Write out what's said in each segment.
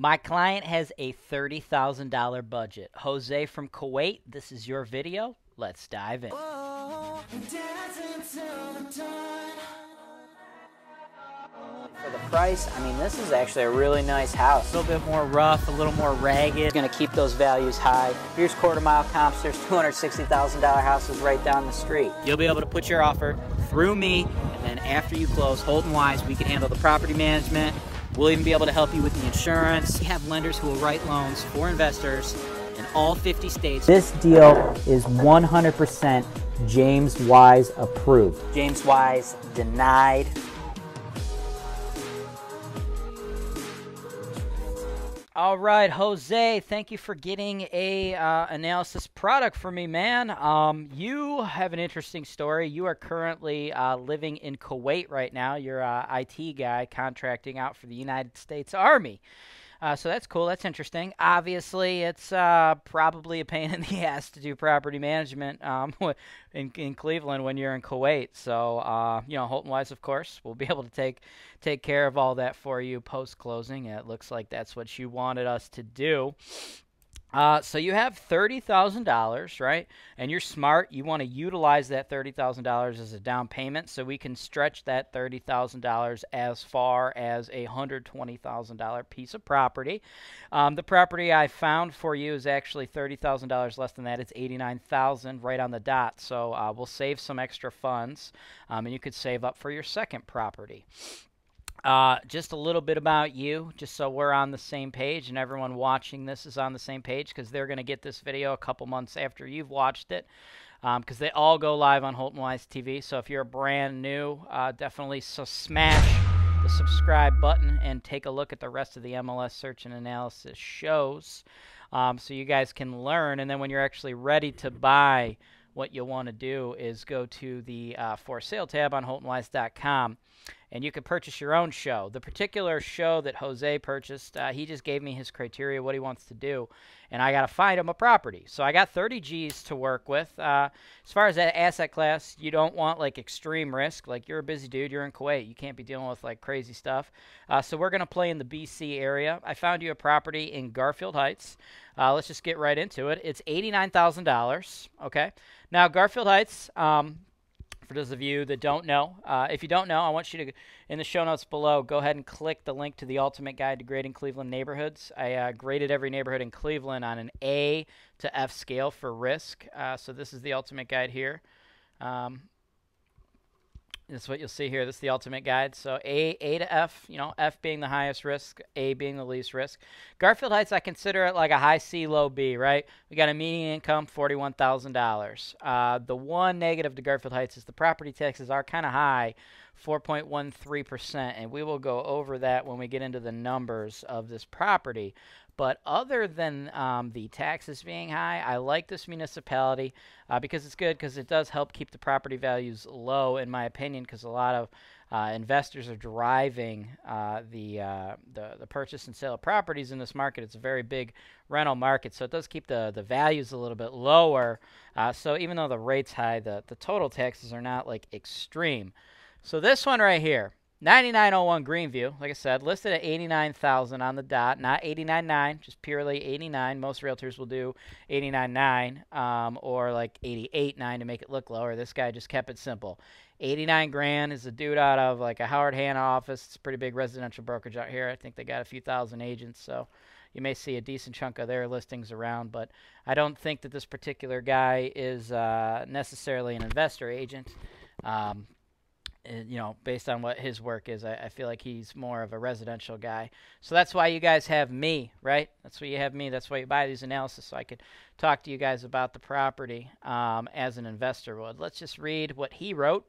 My client has a $30,000 budget. Jose from Kuwait, this is your video. Let's dive in. For the price, I mean, this is actually a really nice house. A little bit more rough, a little more ragged. Gonna keep those values high. Here's quarter mile comps. There's $260,000 houses right down the street. You'll be able to put your offer through me, and then after you close, Holton Wise, we can handle the property management. We'll even be able to help you with the insurance. We have lenders who will write loans for investors in all 50 states. This deal is 100% James Wise approved. James Wise denied. All right, Jose, thank you for getting a uh, analysis product for me, man. Um, you have an interesting story. You are currently uh, living in Kuwait right now. You're a IT guy contracting out for the United States Army. Uh, so that's cool. That's interesting. Obviously, it's uh, probably a pain in the ass to do property management um, in, in Cleveland when you're in Kuwait. So, uh, you know, Holton Wise, of course, will be able to take take care of all that for you post closing. It looks like that's what you wanted us to do. Uh, so you have thirty thousand dollars, right? And you're smart. You want to utilize that thirty thousand dollars as a down payment, so we can stretch that thirty thousand dollars as far as a hundred twenty thousand dollar piece of property. Um, the property I found for you is actually thirty thousand dollars less than that. It's eighty nine thousand, right on the dot. So uh, we'll save some extra funds, um, and you could save up for your second property. Uh, just a little bit about you, just so we're on the same page and everyone watching this is on the same page because they're going to get this video a couple months after you've watched it because um, they all go live on Holton Wise TV. So if you're brand new, uh, definitely so smash the subscribe button and take a look at the rest of the MLS search and analysis shows um, so you guys can learn. And then when you're actually ready to buy, what you'll want to do is go to the uh, for sale tab on HoltonWise.com and you can purchase your own show. The particular show that Jose purchased, uh, he just gave me his criteria, what he wants to do, and I got to find him a property. So I got 30 G's to work with. Uh, as far as that asset class, you don't want like extreme risk. Like you're a busy dude, you're in Kuwait, you can't be dealing with like crazy stuff. Uh, so we're going to play in the BC area. I found you a property in Garfield Heights. Uh, let's just get right into it. It's $89,000. Okay. Now, Garfield Heights, um, for those of you that don't know. Uh, if you don't know, I want you to, in the show notes below, go ahead and click the link to the Ultimate Guide to Grading Cleveland Neighborhoods. I uh, graded every neighborhood in Cleveland on an A to F scale for risk. Uh, so this is the Ultimate Guide here. Um, is what you'll see here. This is the ultimate guide. So A, A to F, you know, F being the highest risk, A being the least risk. Garfield Heights, I consider it like a high C, low B, right? We got a median income, $41,000. Uh, the one negative to Garfield Heights is the property taxes are kind of high, 4.13%, and we will go over that when we get into the numbers of this property. But other than um, the taxes being high, I like this municipality uh, because it's good because it does help keep the property values low, in my opinion, because a lot of uh, investors are driving uh, the, uh, the the purchase and sale of properties in this market. It's a very big rental market, so it does keep the the values a little bit lower. Uh, so even though the rates high, the the total taxes are not like extreme. So this one right here, 9901 Greenview, like I said, listed at 89,000 on the dot, not 89.9, just purely 89. Most realtors will do 89.9 um, or like 88.9 to make it look lower. This guy just kept it simple. 89 grand is a dude out of like a Howard Hanna office. It's a pretty big residential brokerage out here. I think they got a few thousand agents, so you may see a decent chunk of their listings around. But I don't think that this particular guy is uh, necessarily an investor agent. Um, you know, based on what his work is, I, I, feel like he's more of a residential guy. So that's why you guys have me, right? That's why you have me. That's why you buy these analysis, so I could talk to you guys about the property um, as an investor would. Let's just read what he wrote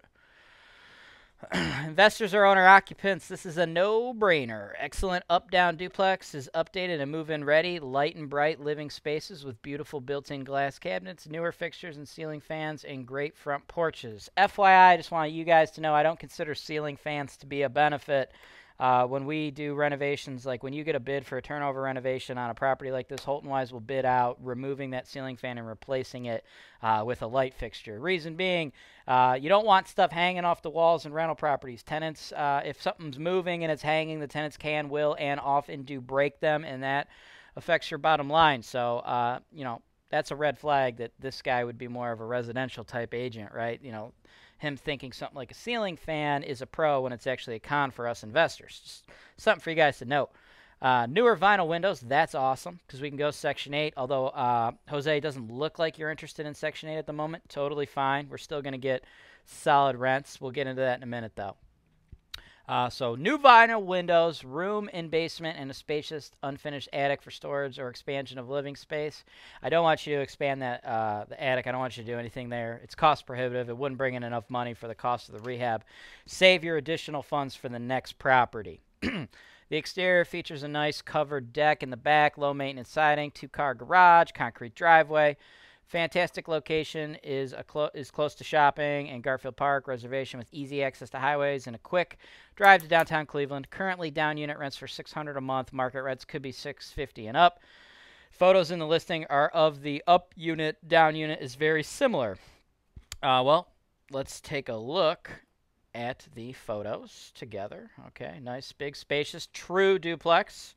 Investors or owner occupants, this is a no brainer. Excellent up down duplex is updated and move in ready. Light and bright living spaces with beautiful built in glass cabinets, newer fixtures and ceiling fans, and great front porches. FYI, I just want you guys to know I don't consider ceiling fans to be a benefit. Uh, when we do renovations, like when you get a bid for a turnover renovation on a property like this, Holton Wise will bid out removing that ceiling fan and replacing it uh, with a light fixture. Reason being, uh, you don't want stuff hanging off the walls in rental properties. Tenants, uh, if something's moving and it's hanging, the tenants can, will, and often do break them, and that affects your bottom line. So, uh, you know, that's a red flag that this guy would be more of a residential type agent, right? You know, him thinking something like a ceiling fan is a pro when it's actually a con for us investors. Just something for you guys to note. Uh, newer vinyl windows, that's awesome because we can go Section 8. Although, uh, Jose, doesn't look like you're interested in Section 8 at the moment. Totally fine. We're still going to get solid rents. We'll get into that in a minute, though. Uh, so new vinyl windows, room in basement, and a spacious unfinished attic for storage or expansion of living space. I don't want you to expand that uh, the attic. I don't want you to do anything there. It's cost prohibitive. It wouldn't bring in enough money for the cost of the rehab. Save your additional funds for the next property. the exterior features a nice covered deck in the back, low maintenance siding, two car garage, concrete driveway. Fantastic location is clo- is close to shopping and Garfield Park reservation with easy access to highways and a quick drive to downtown Cleveland. Currently down unit rents for 600 a month. Market rents could be 650 and up. Photos in the listing are of the up unit. Down unit is very similar. Uh, well, let's take a look at the photos together. Okay, nice, big, spacious, true duplex.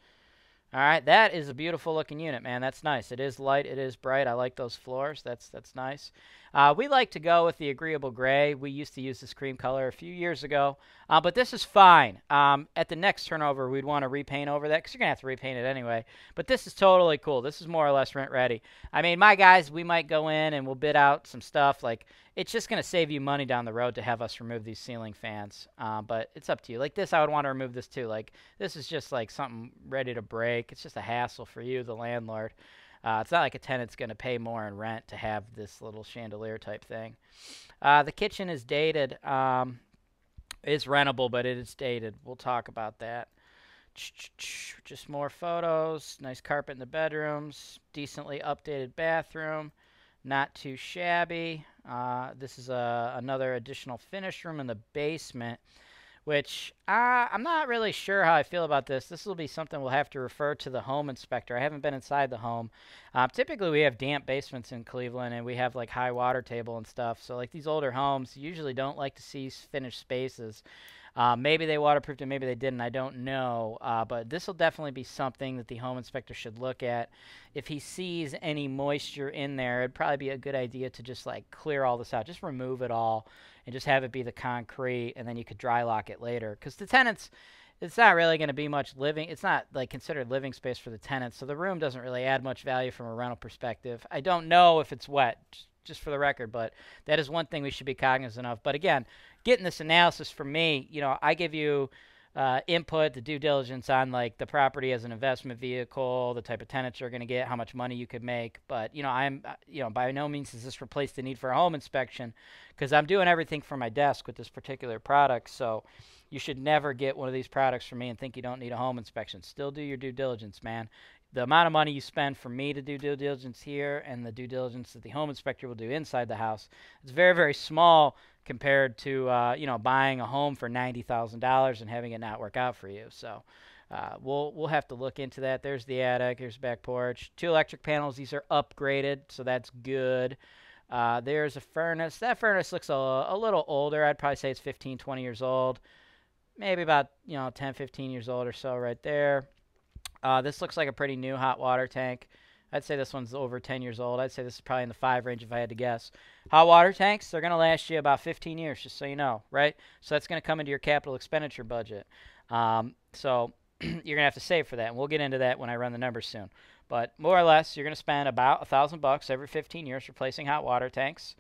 All right, that is a beautiful looking unit, man. That's nice. It is light. It is bright. I like those floors. That's that's nice. Uh, we like to go with the agreeable gray. We used to use this cream color a few years ago, uh, but this is fine. Um, at the next turnover, we'd want to repaint over that because you're gonna have to repaint it anyway. But this is totally cool. This is more or less rent ready. I mean, my guys, we might go in and we'll bid out some stuff like it's just going to save you money down the road to have us remove these ceiling fans. Uh, but it's up to you. Like this, I would want to remove this too. Like this is just like something ready to break. It's just a hassle for you, the landlord. Uh, it's not like a tenant's going to pay more in rent to have this little chandelier type thing. Uh, the kitchen is dated. Um, it's rentable, but it is dated. We'll talk about that. Just more photos. Nice carpet in the bedrooms. Decently updated bathroom. Not too shabby. Uh, this is a, another additional finish room in the basement, which uh, I'm not really sure how I feel about this. This will be something we'll have to refer to the home inspector. I haven't been inside the home. Uh, typically, we have damp basements in Cleveland, and we have like high water table and stuff. So, like these older homes usually don't like to see finished spaces. Uh, maybe they waterproofed it, maybe they didn't. I don't know. Uh, but this will definitely be something that the home inspector should look at. If he sees any moisture in there, it'd probably be a good idea to just like clear all this out, just remove it all, and just have it be the concrete, and then you could dry lock it later. Because the tenants, it's not really going to be much living. It's not like considered living space for the tenants, so the room doesn't really add much value from a rental perspective. I don't know if it's wet just for the record, but that is one thing we should be cognizant of. But again, getting this analysis from me, you know, I give you uh, input, the due diligence on like the property as an investment vehicle, the type of tenants you're going to get, how much money you could make. But you know, I'm uh, you know by no means does this replace the need for a home inspection because I'm doing everything from my desk with this particular product. So you should never get one of these products from me and think you don't need a home inspection. Still do your due diligence, man the amount of money you spend for me to do due diligence here and the due diligence that the home inspector will do inside the house it's very very small compared to uh, you know buying a home for ninety thousand dollars and having it not work out for you. So uh, we'll we'll have to look into that. There's the attic here's the back porch two electric panels. These are upgraded so that's good. Uh, there's a furnace. That furnace looks a, a little older. I'd probably say it's 15 20 years old. Maybe about you know 10 15 years old or so right there uh, this looks like a pretty new hot water tank. I'd say this one's over 10 years old. I'd say this is probably in the five range if I had to guess. Hot water tanks, they're going to last you about 15 years, just so you know, right? So that's going to come into your capital expenditure budget. Um, so you're going to have to save for that, and we'll get into that when I run the numbers soon. But more or less, you're going to spend about a thousand bucks every 15 years replacing hot water tanks.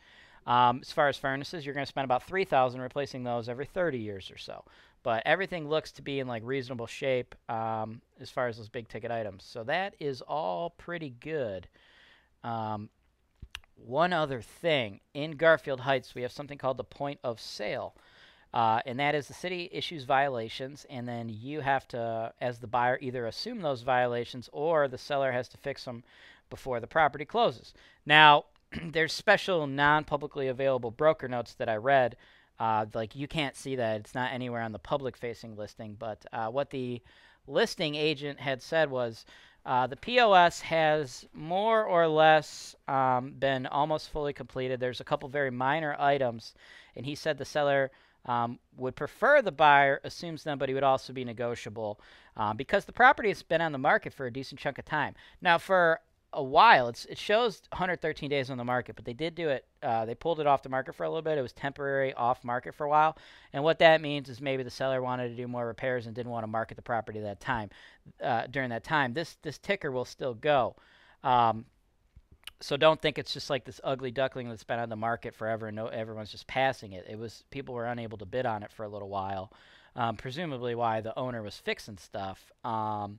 Um, as far as furnaces, you're going to spend about 3000 replacing those every 30 years or so. But everything looks to be in like reasonable shape um, as far as those big ticket items. So that is all pretty good. Um, one other thing in Garfield Heights, we have something called the point of sale. Uh, and that is the city issues violations, and then you have to, as the buyer, either assume those violations or the seller has to fix them before the property closes. Now, there's special non publicly available broker notes that I read Uh, like you can't see that; it's not anywhere on the public-facing listing. But uh, what the listing agent had said was uh, the POS has more or less um, been almost fully completed. There's a couple very minor items, and he said the seller um, would prefer the buyer assumes them, but he would also be negotiable um, because the property has been on the market for a decent chunk of time. Now, for a while. It's it shows 113 days on the market, but they did do it. Uh, they pulled it off the market for a little bit. It was temporary off market for a while, and what that means is maybe the seller wanted to do more repairs and didn't want to market the property that time. Uh, during that time, this this ticker will still go. Um, so don't think it's just like this ugly duckling that's been on the market forever and no everyone's just passing it. It was people were unable to bid on it for a little while, um, presumably why the owner was fixing stuff. Um,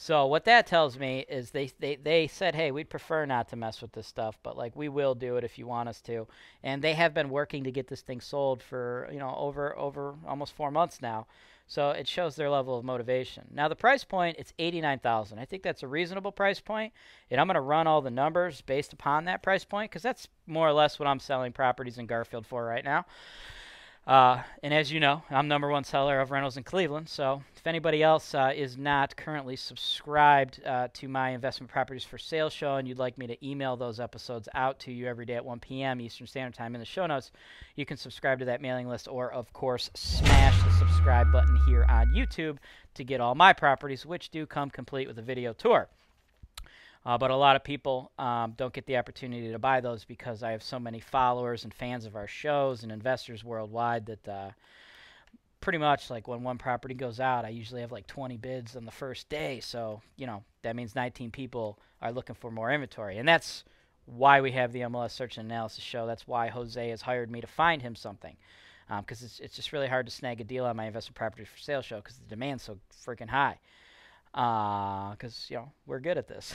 so what that tells me is they, they they said, hey, we'd prefer not to mess with this stuff, but like we will do it if you want us to. And they have been working to get this thing sold for you know over over almost four months now. So it shows their level of motivation. Now the price point it's eighty nine thousand. I think that's a reasonable price point, and I'm going to run all the numbers based upon that price point because that's more or less what I'm selling properties in Garfield for right now. Uh, and as you know, I'm number one seller of rentals in Cleveland. So if anybody else uh, is not currently subscribed uh, to my investment properties for sale show and you'd like me to email those episodes out to you every day at 1 p.m. Eastern Standard Time in the show notes, you can subscribe to that mailing list or, of course, smash the subscribe button here on YouTube to get all my properties, which do come complete with a video tour. Uh, but a lot of people um, don't get the opportunity to buy those because I have so many followers and fans of our shows and investors worldwide that uh, pretty much like when one property goes out, I usually have like 20 bids on the first day. So, you know, that means 19 people are looking for more inventory. And that's why we have the MLS Search and Analysis show. That's why Jose has hired me to find him something. Because um, it's, it's just really hard to snag a deal on my investment property for sale show because the demand's so freaking high because uh, you know we're good at this.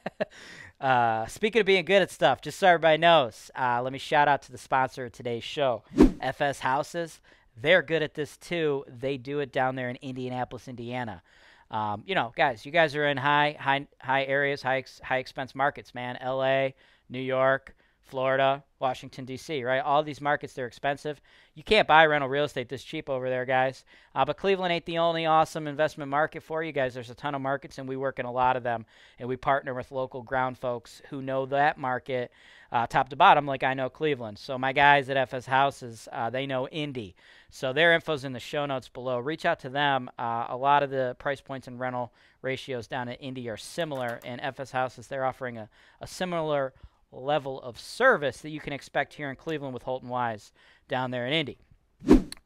uh, speaking of being good at stuff, just so everybody knows, uh, let me shout out to the sponsor of today's show, FS Houses. They're good at this too. They do it down there in Indianapolis, Indiana. Um, you know, guys, you guys are in high, high, high areas, high, ex- high expense markets, man. L.A., New York, Florida, Washington, D.C., right? All these markets, they're expensive. You can't buy rental real estate this cheap over there, guys. Uh, but Cleveland ain't the only awesome investment market for you guys. There's a ton of markets, and we work in a lot of them. And we partner with local ground folks who know that market uh, top to bottom, like I know Cleveland. So my guys at FS Houses, uh, they know Indy. So their info's in the show notes below. Reach out to them. Uh, a lot of the price points and rental ratios down at Indy are similar. And FS Houses, they're offering a, a similar – level of service that you can expect here in Cleveland with Holton Wise down there in Indy.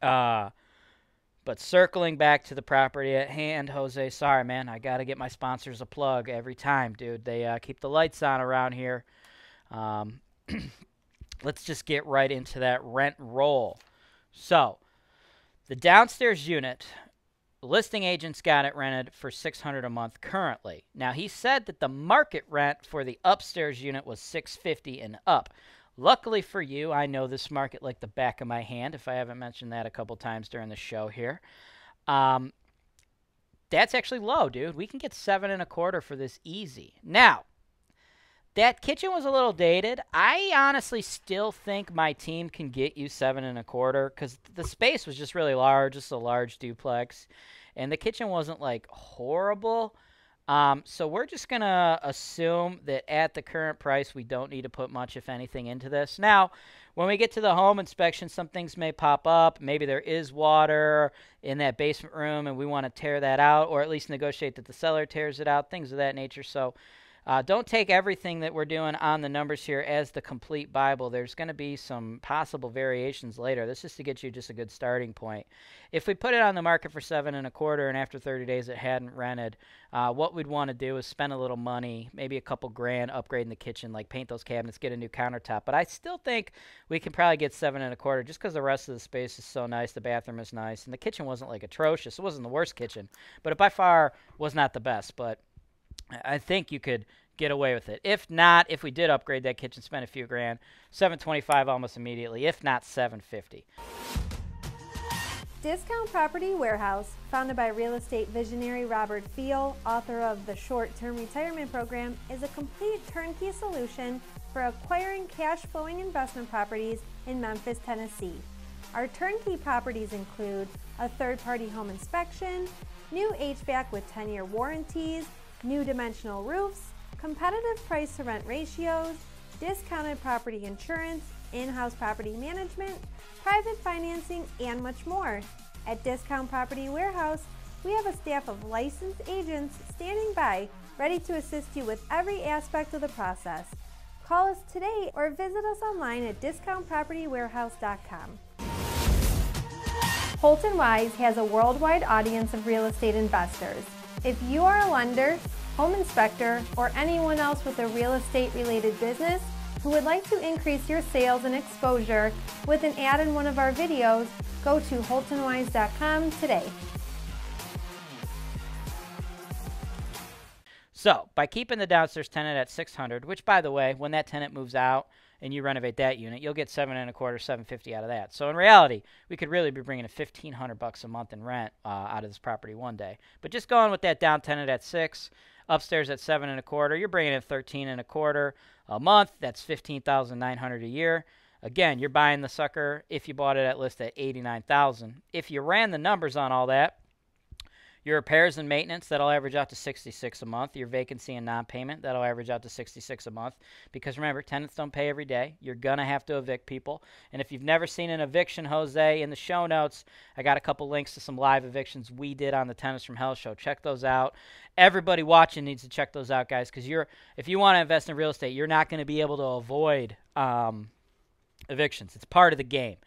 Uh, but circling back to the property at hand, Jose, sorry, man, I got to get my sponsors a plug every time, dude. They uh, keep the lights on around here. Um, let's just get right into that rent roll. So, the downstairs unit listing agents got it rented for 600 a month currently. Now he said that the market rent for the upstairs unit was 650 and up. Luckily for you, I know this market like the back of my hand if I haven't mentioned that a couple times during the show here. Um, that's actually low, dude. We can get seven and a quarter for this easy. Now, that kitchen was a little dated. I honestly still think my team can get you seven and a quarter because the space was just really large, just a large duplex, and the kitchen wasn't like horrible. Um, so we're just gonna assume that at the current price, we don't need to put much, if anything, into this. Now, when we get to the home inspection, some things may pop up. Maybe there is water in that basement room, and we want to tear that out, or at least negotiate that the seller tears it out. Things of that nature. So uh, don't take everything that we're doing on the numbers here as the complete Bible. There's going to be some possible variations later. This is to get you just a good starting point. If we put it on the market for seven and a quarter, and after 30 days it hadn't rented, uh, what we'd want to do is spend a little money, maybe a couple grand, upgrading the kitchen, like paint those cabinets, get a new countertop. But I still think we can probably get seven and a quarter, just because the rest of the space is so nice. The bathroom is nice, and the kitchen wasn't like atrocious. It wasn't the worst kitchen, but it by far was not the best. But I think you could get away with it. If not, if we did upgrade that kitchen, spend a few grand, 725 almost immediately. If not, 750. Discount Property Warehouse, founded by real estate visionary Robert Feal, author of the Short Term Retirement Program, is a complete turnkey solution for acquiring cash flowing investment properties in Memphis, Tennessee. Our turnkey properties include a third party home inspection, new HVAC with 10 year warranties, new dimensional roofs, competitive price to rent ratios, discounted property insurance, in house property management, private financing, and much more. At Discount Property Warehouse, we have a staff of licensed agents standing by, ready to assist you with every aspect of the process. Call us today or visit us online at discountpropertywarehouse.com. Holton Wise has a worldwide audience of real estate investors. If you are a lender, home inspector, or anyone else with a real estate related business who would like to increase your sales and exposure with an ad in one of our videos, go to holtonwise.com today. So, by keeping the downstairs tenant at 600, which by the way, when that tenant moves out and you renovate that unit, you'll get seven and a quarter, 750 out of that. So in reality, we could really be bringing a 1500 bucks a month in rent uh, out of this property one day. But just going with that down tenant at six, upstairs at seven and a quarter, you're bringing in 13 and a quarter a month. That's 15,900 a year. Again, you're buying the sucker if you bought it at list at 89,000. If you ran the numbers on all that, your repairs and maintenance, that'll average out to 66 a month. Your vacancy and non-payment, that'll average out to 66 a month. Because remember, tenants don't pay every day. You're going to have to evict people. And if you've never seen an eviction, Jose, in the show notes, I got a couple links to some live evictions we did on the Tenants from Hell show. Check those out. Everybody watching needs to check those out, guys, because you're if you want to invest in real estate, you're not going to be able to avoid um, evictions. It's part of the game.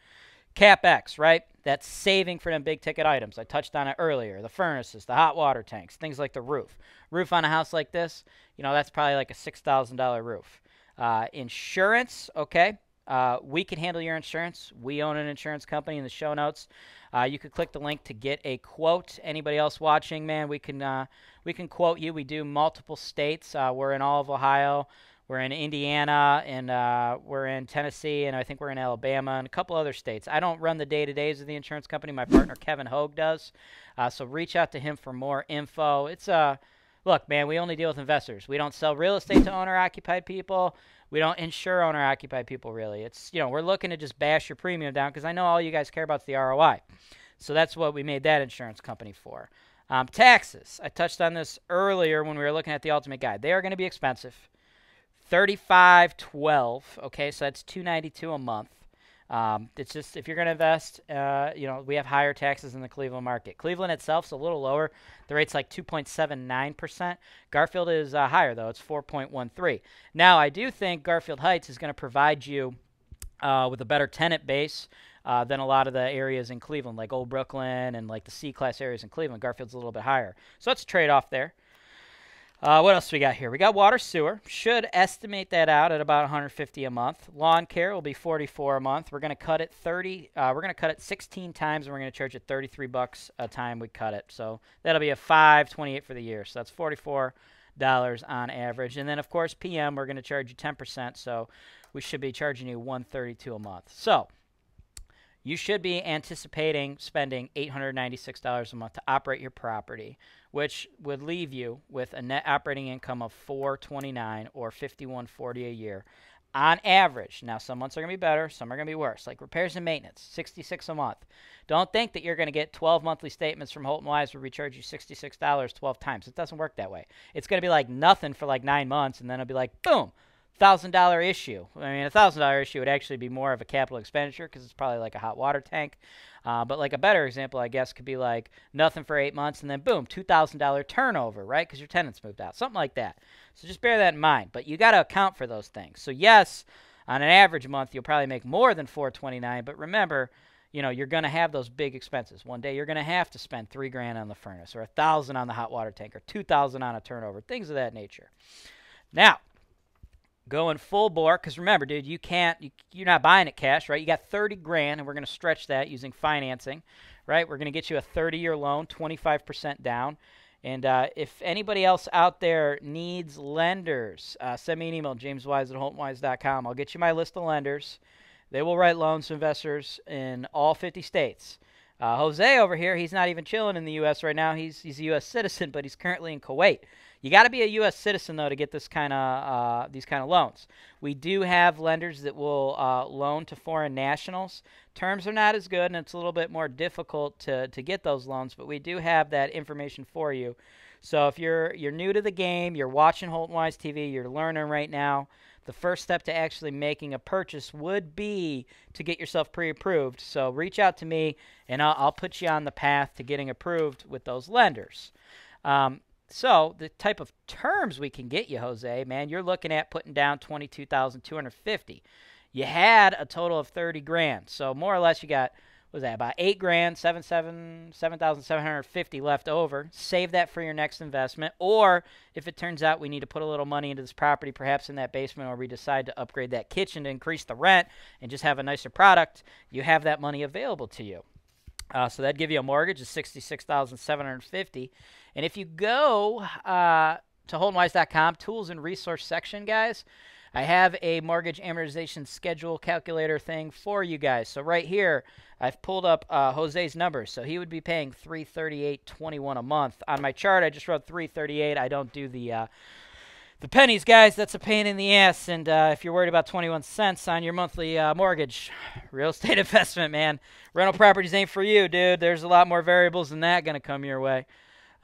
CapEx, right? That's saving for them big ticket items. I touched on it earlier. The furnaces, the hot water tanks, things like the roof. Roof on a house like this, you know, that's probably like a $6,000 roof. Uh, insurance, okay. Uh, we can handle your insurance. We own an insurance company in the show notes. Uh, you could click the link to get a quote. Anybody else watching, man, we can uh, we can quote you. We do multiple states. Uh, we're in all of Ohio. We're in Indiana and uh, we're in Tennessee and I think we're in Alabama and a couple other states. I don't run the day to days of the insurance company. My partner Kevin Hogue does. Uh, so reach out to him for more info. It's a uh, look, man. We only deal with investors. We don't sell real estate to owner occupied people. We don't insure owner occupied people. Really, it's you know we're looking to just bash your premium down because I know all you guys care about is the ROI. So that's what we made that insurance company for. Um, taxes. I touched on this earlier when we were looking at the ultimate guide. They are going to be expensive. 3512 okay so that's 292 a month. Um, it's just if you're going to invest uh, you know we have higher taxes in the cleveland market. Cleveland itself is a little lower. The rate's like 2.79% garfield is uh, higher though. It's 4.13 now i do think garfield heights is going to provide you uh, with a better tenant base uh, than a lot of the areas in cleveland like old brooklyn and like the c class areas in cleveland. Garfield's a little bit higher. So that's a trade-off there uh, what else we got here? We got water sewer. Should estimate that out at about 150 a month. Lawn care will be 44 a month. We're going to cut it 30. Uh, we're going to cut it 16 times, and we're going to charge it 33 bucks a time we cut it. So that'll be a 528 for the year. So that's 44 dollars on average. And then of course PM, we're going to charge you 10%. So we should be charging you 132 a month. So you should be anticipating spending $896 a month to operate your property, which would leave you with a net operating income of 429 or 5140 a year on average. Now some months are going to be better, some are going to be worse. Like repairs and maintenance, 66 a month. Don't think that you're going to get 12 monthly statements from Holton Wise where we charge you $66 12 times. It doesn't work that way. It's going to be like nothing for like 9 months and then it'll be like boom, thousand dollar issue. I mean, a thousand dollar issue would actually be more of a capital expenditure because it's probably like a hot water tank. Uh, but like a better example, I guess, could be like nothing for eight months and then boom, two thousand dollar turnover, right? Because your tenants moved out, something like that. So just bear that in mind. But you got to account for those things. So yes, on an average month, you'll probably make more than four twenty nine. But remember. You know, you're going to have those big expenses. One day you're going to have to spend three grand on the furnace or a thousand on the hot water tank or two thousand on a turnover, things of that nature. Now, going full bore because remember dude you can't you, you're not buying it cash right you got 30 grand and we're going to stretch that using financing right we're going to get you a 30 year loan 25% down and uh, if anybody else out there needs lenders uh, send me an email jameswise at holtonwise.com i'll get you my list of lenders they will write loans to investors in all 50 states uh, Jose over here, he's not even chilling in the U.S. right now. He's he's a U.S. citizen, but he's currently in Kuwait You got to be a U.S. citizen though to get this kind of uh, these kind of loans. We do have lenders that will uh, loan to foreign nationals. Terms are not as good, and it's a little bit more difficult to to get those loans. But we do have that information for you. So if you're you're new to the game, you're watching Holton Wise TV, you're learning right now the first step to actually making a purchase would be to get yourself pre-approved. So reach out to me, and I'll, I'll put you on the path to getting approved with those lenders. Um, so the type of terms we can get you, Jose, man, you're looking at putting down twenty-two thousand two hundred fifty. You had a total of thirty grand, so more or less you got was that about eight grand, seven seven seven thousand seven hundred fifty left over. Save that for your next investment, or if it turns out we need to put a little money into this property, perhaps in that basement, or we decide to upgrade that kitchen to increase the rent and just have a nicer product, you have that money available to you. Uh, so that'd give you a mortgage of sixty-six thousand seven hundred fifty. And if you go uh, to holtonwise.com, tools and resource section, guys, I have a mortgage amortization schedule calculator thing for you guys. So right here, I've pulled up uh, Jose's numbers. So he would be paying 338.21 a month. On my chart, I just wrote 338. I don't do the uh, the pennies, guys. That's a pain in the ass. And uh, if you're worried about 21 cents on your monthly uh, mortgage, real estate investment, man, rental properties ain't for you, dude. There's a lot more variables than that gonna come your way.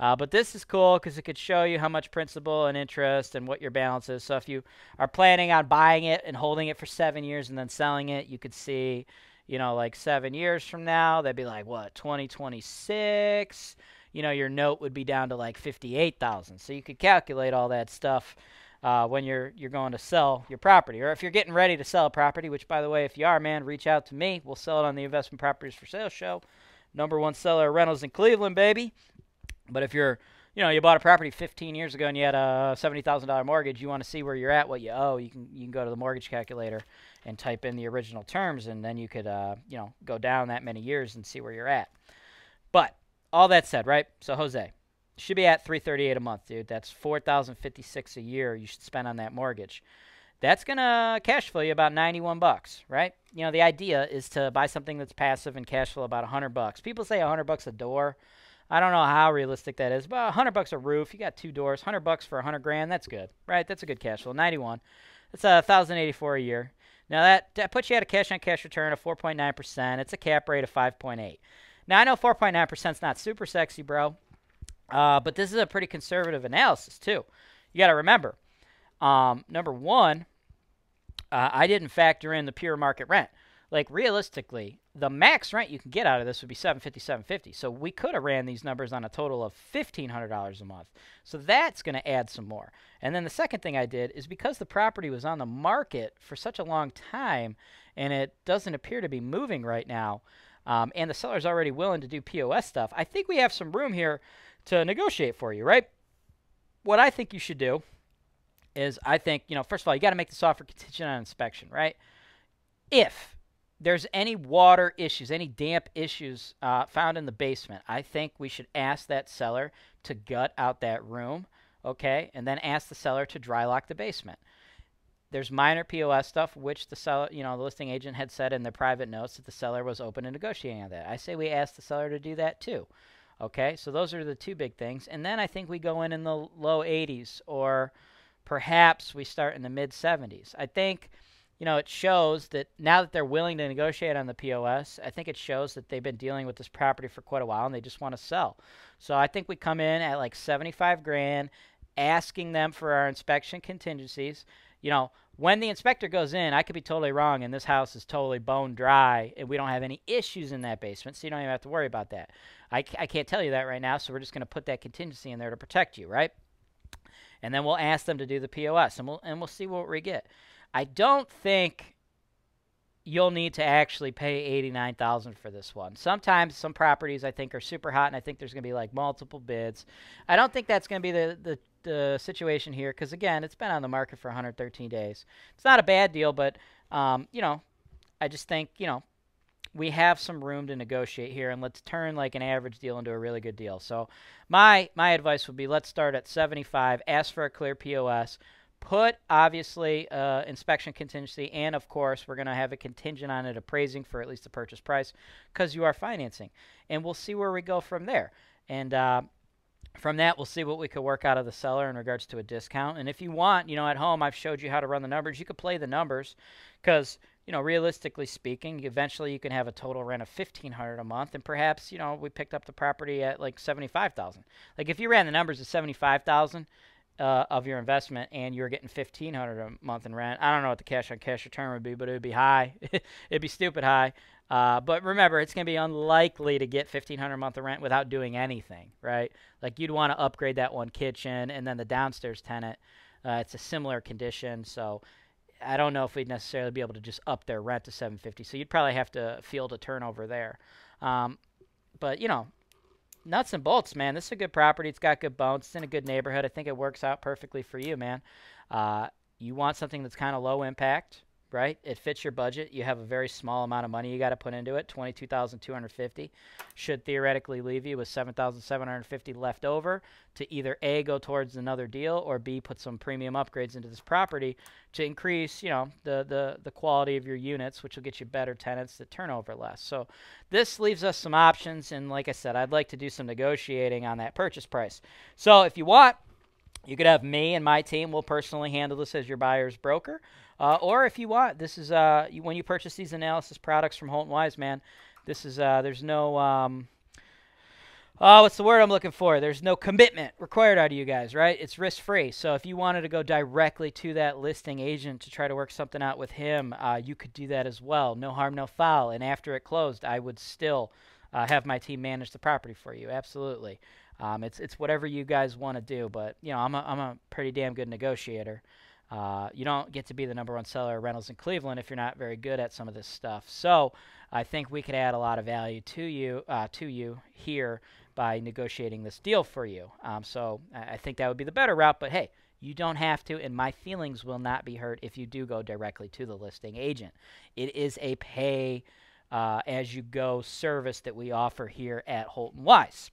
Uh, but this is cool because it could show you how much principal and interest and what your balance is. So if you are planning on buying it and holding it for seven years and then selling it, you could see you know, like seven years from now, they'd be like, what, 2026? You know, your note would be down to like 58,000. So you could calculate all that stuff uh, when you're you're going to sell your property, or if you're getting ready to sell a property. Which, by the way, if you are, man, reach out to me. We'll sell it on the Investment Properties for Sale show. Number one seller of rentals in Cleveland, baby. But if you're you know, you bought a property 15 years ago and you had a $70,000 mortgage, you want to see where you're at, what you owe, you can you can go to the mortgage calculator and type in the original terms, and then you could, uh, you know, go down that many years and see where you're at. But all that said, right? So Jose should be at 338 a month, dude. That's 4,056 a year you should spend on that mortgage. That's gonna cash flow you about 91 bucks, right? You know, the idea is to buy something that's passive and cash flow about 100 bucks. People say 100 bucks a door. I don't know how realistic that is, but 100 bucks a roof. You got two doors, 100 bucks for 100 grand. That's good, right? That's a good cash flow. 91. That's a 1,084 a year. Now that, that puts you at a cash on cash return of 4.9%. It's a cap rate of 5.8. Now I know 4.9% is not super sexy, bro, uh, but this is a pretty conservative analysis too. You got to remember, um, number one, uh, I didn't factor in the pure market rent. Like realistically, the max rent you can get out of this would be 750 750 so we could have ran these numbers on a total of $1500 a month. So that's going to add some more. And then the second thing i did is because the property was on the market for such a long time and it doesn't appear to be moving right now um, and the seller's already willing to do pos stuff i think we have some room here to negotiate for you right? What i think you should do is i think you know first of all you got to make this offer contingent on inspection right? If there's any water issues, any damp issues uh, found in the basement, I think we should ask that seller to gut out that room, okay, and then ask the seller to dry lock the basement. There's minor POS stuff, which the seller, you know, the listing agent had said in the private notes that the seller was open to negotiating on that. I say we ask the seller to do that too. Okay, so those are the two big things. And then I think we go in in the low 80s or perhaps we start in the mid 70s. I think you know, it shows that now that they're willing to negotiate on the POS, I think it shows that they've been dealing with this property for quite a while and they just want to sell. So I think we come in at like 75 grand, asking them for our inspection contingencies. You know, when the inspector goes in, I could be totally wrong and this house is totally bone dry and we don't have any issues in that basement, so you don't even have to worry about that. I, I can't tell you that right now, so we're just going to put that contingency in there to protect you, right? And then we'll ask them to do the POS and we'll and we'll see what we get. I don't think you'll need to actually pay 89,000 for this one. Sometimes some properties I think are super hot and I think there's going to be like multiple bids. I don't think that's going to be the the the situation here cuz again, it's been on the market for 113 days. It's not a bad deal, but um, you know, I just think, you know, we have some room to negotiate here and let's turn like an average deal into a really good deal. So my my advice would be let's start at 75, ask for a clear POS put obviously uh, inspection contingency and of course we're going to have a contingent on it appraising for at least the purchase price because you are financing and we'll see where we go from there and uh, from that, we'll see what we could work out of the seller in regards to a discount. And if you want, you know, at home, I've showed you how to run the numbers. You could play the numbers because, you know, realistically speaking, eventually you can have a total rent of fifteen hundred a month, and perhaps, you know, we picked up the property at like seventy-five thousand. Like if you ran the numbers at seventy-five thousand. Uh, of your investment and you're getting 1500 a month in rent. I don't know what the cash on cash return would be, but it would be high. It'd be stupid high. Uh, but remember, it's going to be unlikely to get 1500 a month of rent without doing anything, right? Like you'd want to upgrade that one kitchen and then the downstairs tenant. Uh, it's a similar condition, so I don't know if we'd necessarily be able to just up their rent to 750. So you'd probably have to field a turnover there. Um, but you know, nuts and bolts, man. This is a good property. It's got good bones. It's in a good neighborhood. I think it works out perfectly for you, man. Uh, you want something that's kind of low impact, right? It fits your budget. You have a very small amount of money you got to put into it. Twenty-two thousand two hundred fifty should theoretically leave you with seven thousand seven hundred fifty left over to either a go towards another deal or b put some premium upgrades into this property to increase, you know, the the the quality of your units, which will get you better tenants that turn over less. So this leaves us some options, and like I said, I'd like to do some negotiating on that purchase price. So if you want. You could have me and my team. We'll personally handle this as your buyer's broker. Uh, or if you want, this is uh, you, when you purchase these analysis products from Holton Wise, man. This is uh, there's no um, oh, what's the word I'm looking for? There's no commitment required out of you guys, right? It's risk free. So if you wanted to go directly to that listing agent to try to work something out with him, uh, you could do that as well. No harm, no foul. And after it closed, I would still uh, have my team manage the property for you. Absolutely. Um, it's it's whatever you guys want to do, but you know I'm a I'm a pretty damn good negotiator. Uh, you don't get to be the number one seller of rentals in Cleveland if you're not very good at some of this stuff. So I think we could add a lot of value to you uh, to you here by negotiating this deal for you. Um, so I think that would be the better route. But hey, you don't have to, and my feelings will not be hurt if you do go directly to the listing agent. It is a pay uh, as you go service that we offer here at Holton Wise.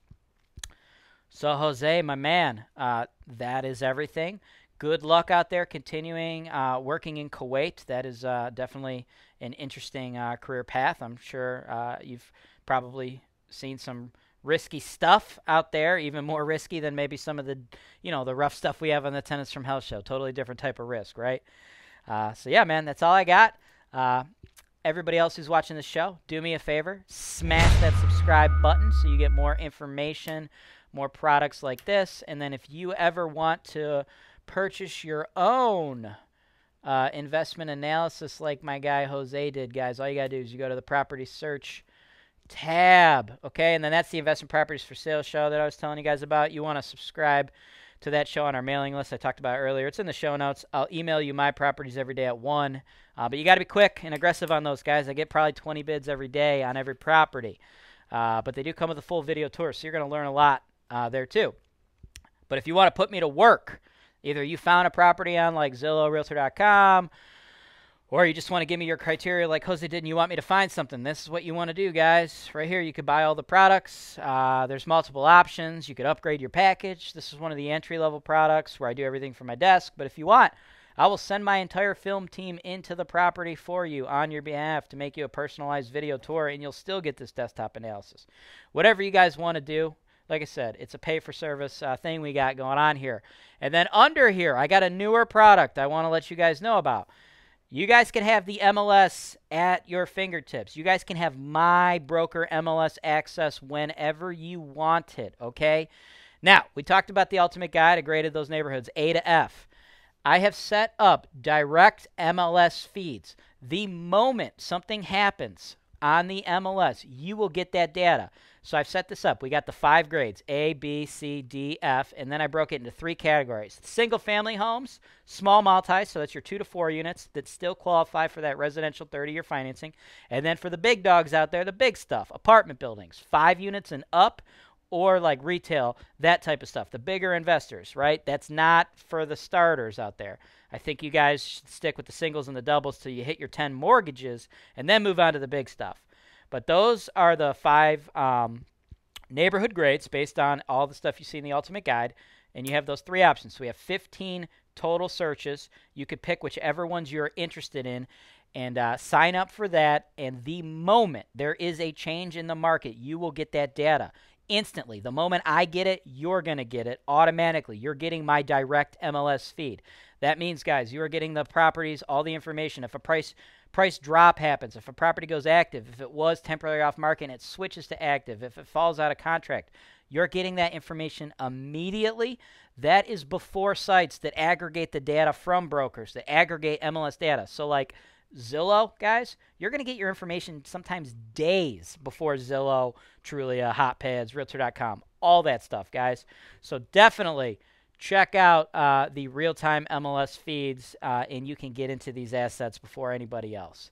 So Jose, my man, uh, that is everything good luck out there continuing uh, working in Kuwait. That is uh, definitely an interesting uh, career path. I'm sure uh, you've probably seen some risky stuff out there, even more risky than maybe some of the, you know, the rough stuff we have on the Tenants from Hell show. Totally different type of risk, right? Uh, so yeah, man, that's all I got. Uh, everybody else who's watching the show, do me a favor, smash that subscribe button so you get more information, more products like this. And then if you ever want to purchase your own uh, investment analysis like my guy Jose did, guys, all you got to do is you go to the property search tab, okay? And then that's the investment properties for sale show that I was telling you guys about. You want to subscribe to that show on our mailing list I talked about earlier. It's in the show notes. I'll email you my properties every day at 1. Uh, but you got to be quick and aggressive on those guys. I get probably 20 bids every day on every property. Uh, but they do come with a full video tour, so you're going to learn a lot uh, there too. But if you want to put me to work, Either you found a property on like Zillow, Realtor.com, or you just want to give me your criteria like Jose did and you want me to find something. This is what you want to do, guys. Right here, you could buy all the products. Uh, there's multiple options. You could upgrade your package. This is one of the entry level products where I do everything from my desk. But if you want, I will send my entire film team into the property for you on your behalf to make you a personalized video tour, and you'll still get this desktop analysis. Whatever you guys want to do, like I said, it's a pay for service uh, thing we got going on here. And then under here, I got a newer product I want to let you guys know about. You guys can have the MLS at your fingertips. You guys can have my broker MLS access whenever you want it, okay? Now, we talked about the ultimate guide. I graded those neighborhoods A to F. I have set up direct MLS feeds. The moment something happens on the MLS, you will get that data. So I've set this up. We got the five grades A, B, C, D, F, and then I broke it into three categories single family homes, small multi, so that's your two to four units that still qualify for that residential 30 year financing. And then for the big dogs out there, the big stuff apartment buildings, five units and up. Or like retail, that type of stuff. The bigger investors, right? That's not for the starters out there. I think you guys should stick with the singles and the doubles till you hit your 10 mortgages and then move on to the big stuff. But those are the five um, neighborhood grades based on all the stuff you see in the Ultimate Guide. And you have those three options. So we have 15 total searches. You could pick whichever ones you're interested in and uh, sign up for that. And the moment there is a change in the market, you will get that data instantly. The moment I get it, you're going to get it automatically. You're getting my direct MLS feed. That means, guys, you are getting the properties, all the information. If a price price drop happens, if a property goes active, if it was temporarily off market and it switches to active, if it falls out of contract, you're getting that information immediately. That is before sites that aggregate the data from brokers, that aggregate MLS data. So, like Zillow, guys, you're going to get your information sometimes days before Zillow, Trulia, HotPads, Realtor.com, all that stuff, guys. So, definitely check out uh, the real time MLS feeds, uh, and you can get into these assets before anybody else.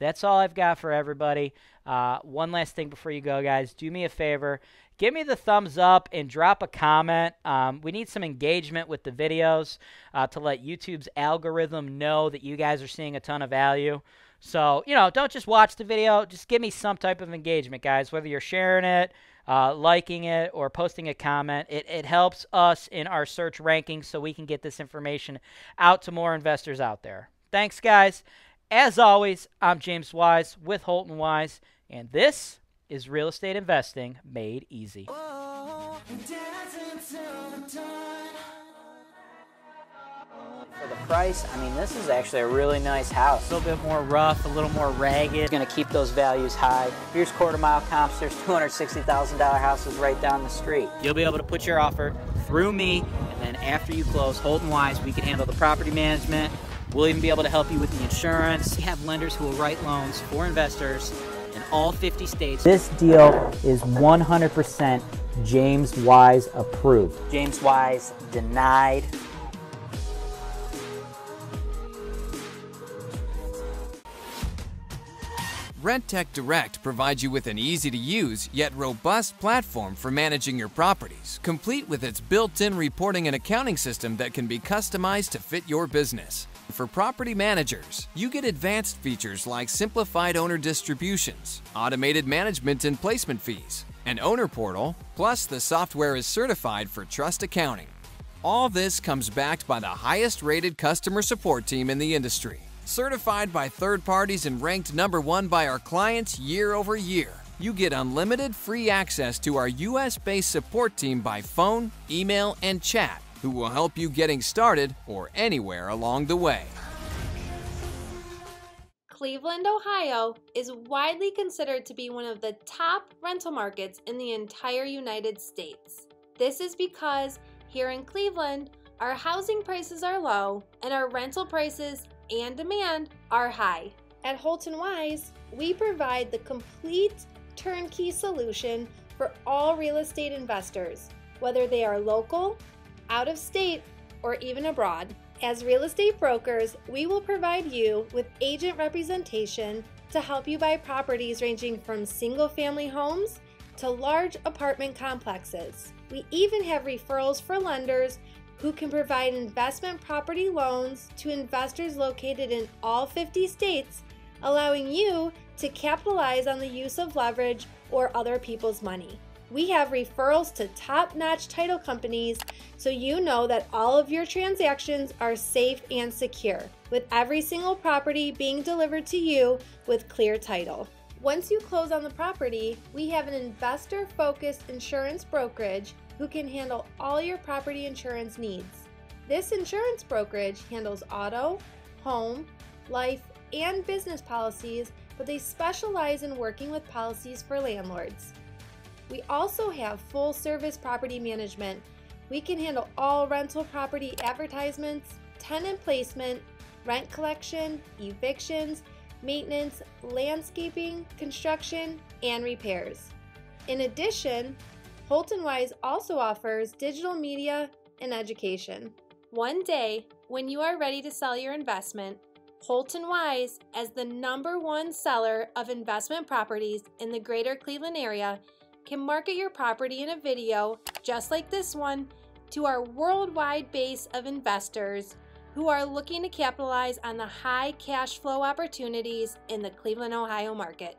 That's all I've got for everybody. Uh, one last thing before you go, guys. Do me a favor give me the thumbs up and drop a comment. Um, we need some engagement with the videos uh, to let YouTube's algorithm know that you guys are seeing a ton of value. So, you know, don't just watch the video, just give me some type of engagement, guys, whether you're sharing it. Uh, liking it or posting a comment. It, it helps us in our search rankings so we can get this information out to more investors out there. Thanks, guys. As always, I'm James Wise with Holton Wise, and this is real estate investing made easy. For price, I mean, this is actually a really nice house. A little bit more rough, a little more ragged. It's to keep those values high. Here's quarter mile comps. There's $260,000 houses right down the street. You'll be able to put your offer through me, and then after you close, Holton Wise, we can handle the property management. We'll even be able to help you with the insurance. We have lenders who will write loans for investors in all 50 states. This deal is 100% James Wise approved. James Wise denied. Rentec Direct provides you with an easy to use yet robust platform for managing your properties, complete with its built in reporting and accounting system that can be customized to fit your business. For property managers, you get advanced features like simplified owner distributions, automated management and placement fees, an owner portal, plus the software is certified for trust accounting. All this comes backed by the highest rated customer support team in the industry, certified by third parties and ranked number one by our clients year over year. You get unlimited free access to our US based support team by phone, email, and chat who will help you getting started or anywhere along the way. Cleveland, Ohio is widely considered to be one of the top rental markets in the entire United States. This is because here in Cleveland, our housing prices are low and our rental prices and demand are high. At Holton Wise, we provide the complete turnkey solution for all real estate investors, whether they are local out of state, or even abroad. As real estate brokers, we will provide you with agent representation to help you buy properties ranging from single family homes to large apartment complexes. We even have referrals for lenders who can provide investment property loans to investors located in all 50 states, allowing you to capitalize on the use of leverage or other people's money. We have referrals to top notch title companies so you know that all of your transactions are safe and secure, with every single property being delivered to you with clear title. Once you close on the property, we have an investor focused insurance brokerage who can handle all your property insurance needs. This insurance brokerage handles auto, home, life, and business policies, but they specialize in working with policies for landlords. We also have full service property management. We can handle all rental property advertisements, tenant placement, rent collection, evictions, maintenance, landscaping, construction, and repairs. In addition, Holton Wise also offers digital media and education. One day, when you are ready to sell your investment, Holton Wise, as the number one seller of investment properties in the greater Cleveland area, can market your property in a video just like this one to our worldwide base of investors who are looking to capitalize on the high cash flow opportunities in the Cleveland, Ohio market.